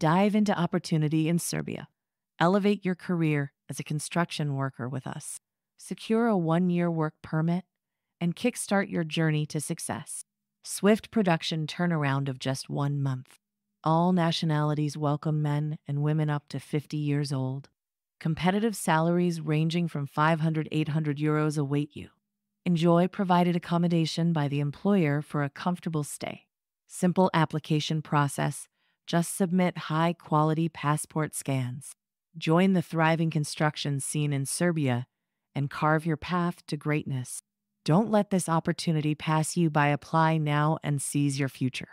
Dive into opportunity in Serbia. Elevate your career as a construction worker with us. Secure a one year work permit and kickstart your journey to success. Swift production turnaround of just one month. All nationalities welcome men and women up to 50 years old. Competitive salaries ranging from 500 800 euros await you. Enjoy provided accommodation by the employer for a comfortable stay. Simple application process. Just submit high quality passport scans. Join the thriving construction scene in Serbia and carve your path to greatness. Don't let this opportunity pass you by. Apply now and seize your future.